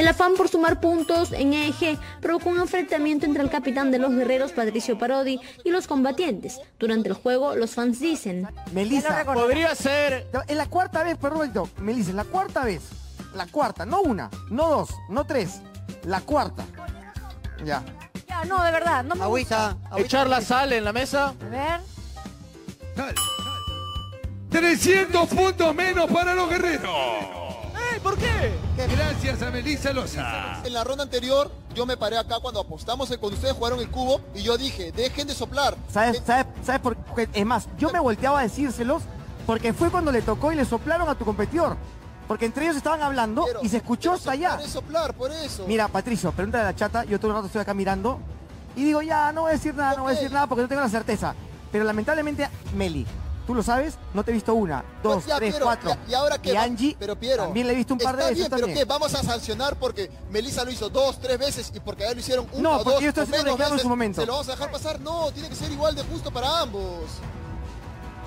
El afán por sumar puntos en EG provocó un enfrentamiento entre el capitán de los guerreros, Patricio Parodi, y los combatientes. Durante el juego, los fans dicen... Melissa, Podría ser... es la cuarta vez, perdón, Melissa, es la cuarta vez. La cuarta, no una, no dos, no tres. La cuarta. Ya. Ya, no, de verdad, no me Agüita, gusta. agüita. Echar la sal en la mesa. A ver. 300 puntos menos para los guerreros. ¿Por qué? Gracias a Melissa Loza. En la ronda anterior, yo me paré acá cuando apostamos cuando ustedes jugaron el cubo y yo dije, dejen de soplar. ¿Sabes, Eh, sabes, sabes por qué? Es más, yo me volteaba a decírselos porque fue cuando le tocó y le soplaron a tu competidor. Porque entre ellos estaban hablando pero- y se escuchó hasta allá. Por soplar, por eso. Mira, Patricio, pregúntale a la chata, yo todo el rato estoy acá mirando y digo, ya, no voy a decir nada, no voy a decir nada porque no tengo la certeza. Pero lamentablemente, Meli, tú lo sabes, no te he visto una, dos, Pues ya, tres, Piero, cuatro. ya, ¿Y ahora qué? Y Angie, pero Piero, también le he visto un par de está veces bien, pero también. ¿qué? ¿Vamos a sancionar porque Melissa lo hizo dos, tres veces y porque a él lo hicieron una No, o porque dos yo estoy haciendo reclamo en su momento. ¿Se lo vamos a dejar pasar? No, tiene que ser igual de justo para ambos.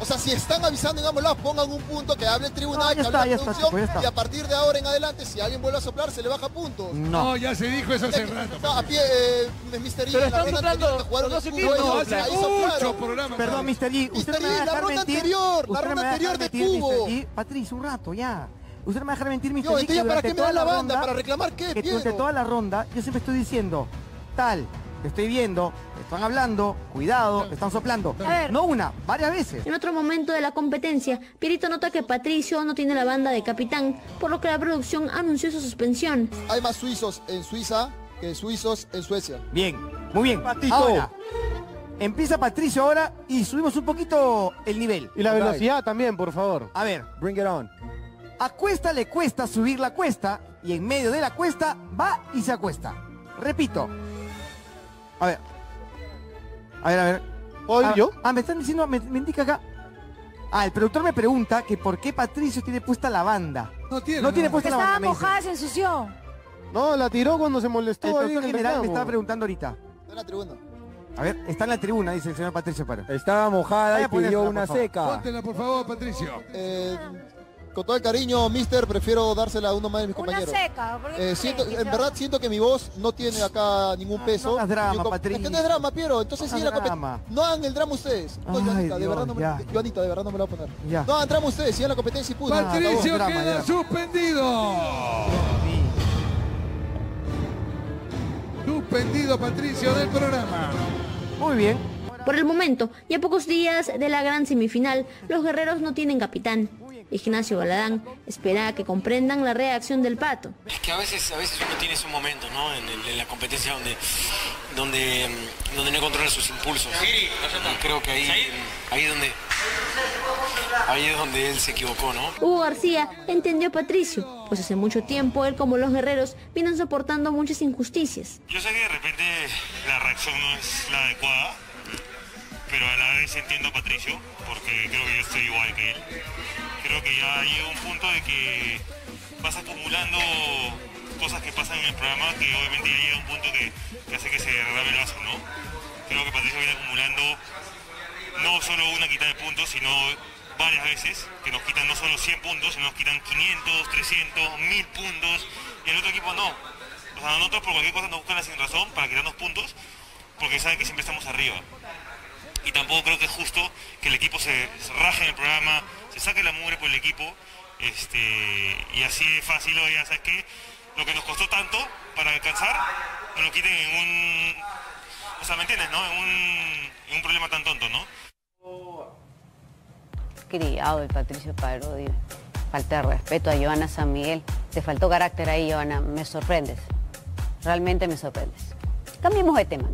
O sea, si están avisando en ambos lados, pongan un punto que hable el tribunal, No, ya que está, hable la está, producción, está. y a partir de ahora en adelante, si alguien vuelve a soplar, se le baja puntos. No. No, ya se dijo eso hace rato. No, a pie, eh, Mr. E, Pero están ronda soplando, No, hace ahí mucho programa. Perdón, Mr. G, usted Mr. no me va a dejar ronda mentir. anterior, la no ronda anterior de cubo. Patricio, un rato ya. Usted no me va a dejar mentir, Mr. G, que para qué me da la banda, para reclamar qué, que durante toda la ronda yo siempre estoy diciendo, tal, te estoy viendo, están hablando, cuidado, están soplando. A ver. No una, varias veces. En otro momento de la competencia, Pierito nota que Patricio no tiene la banda de capitán, por lo que la producción anunció su suspensión. Hay más suizos en Suiza que suizos en Suecia. Bien, muy bien. Patito. Ahora, empieza Patricio ahora y subimos un poquito el nivel. Y la velocidad también, por favor. A ver, Bring it on. a Cuesta le cuesta subir la cuesta y en medio de la cuesta va y se acuesta. Repito. A ver. A ver, a ver. ¿Puedo ir Ah, yo? Ah, me están diciendo, me, me indica acá. Ah, el productor me pregunta que por qué Patricio tiene puesta la banda. No tiene. No tiene puesta la Estaba banda. dice. mojada, se ensució. No, la tiró cuando se molestó El productor general me estaba preguntando ahorita. Está en la tribuna. A ver, está en la tribuna, dice el señor Patricio Paro. Estaba mojada Vaya y pidió una seca. Póntela, por favor, Patricio. Eh, con todo el cariño, mister, prefiero dársela a uno más de mis Una compañeros. seca. ¿por qué Eh, no siento, en verdad siento que mi voz no tiene acá ningún Ah, peso. no hagas drama, Patricio. Es que no es drama, Piero. Entonces No sí la. No hagan el drama ustedes. No, Ay, Joanita, de verdad no me. Joanita, de verdad no me lo voy a poner. Ya. No hagan drama ustedes, sigan la competencia y punto. Patricio drama, queda drama. suspendido. Suspendido Patricio del programa. Muy bien. Por el momento, y a pocos días de la gran semifinal, los guerreros no tienen capitán. Ignacio Baladán espera que comprendan la reacción del pato. Es que a veces, a veces uno tiene su momento, ¿no? En, la competencia donde, donde, mm, donde no controla sus impulsos. Y creo que ahí, ahí donde, ahí es donde él se equivocó, ¿no? Hugo García entendió a Patricio, pues hace mucho tiempo él como los guerreros vienen soportando muchas injusticias. Yo sé que de repente la reacción no es la adecuada, pero a la vez entiendo a Patricio, porque creo que yo estoy igual que él. Creo que ya llega un punto de que vas acumulando cosas que pasan en el programa que obviamente ya llega un punto que, hace que se derrame el vaso, ¿no? Creo que Patricio viene acumulando no solo una quita de puntos, sino varias veces, que nos quitan no solo 100 puntos, sino nos quitan 500, 300, 1000 puntos, y el otro equipo no. O sea, nosotros por cualquier cosa nos buscan la sin razón para quitarnos puntos, porque saben que siempre estamos arriba. Y tampoco creo que es justo que el equipo se, raje en el programa, se saque la mugre por el equipo, este, y así es fácil, oye, ¿sabes qué? Lo que nos costó tanto para alcanzar, nos lo quiten en un... O sea, ¿me entiendes, no? En un, en un problema tan tonto, ¿no? criado el Patricio Parodi. Falta de respeto a Joana San Miguel. Te faltó carácter ahí, Joana. Me sorprendes. Realmente me sorprendes. Cambiemos de tema.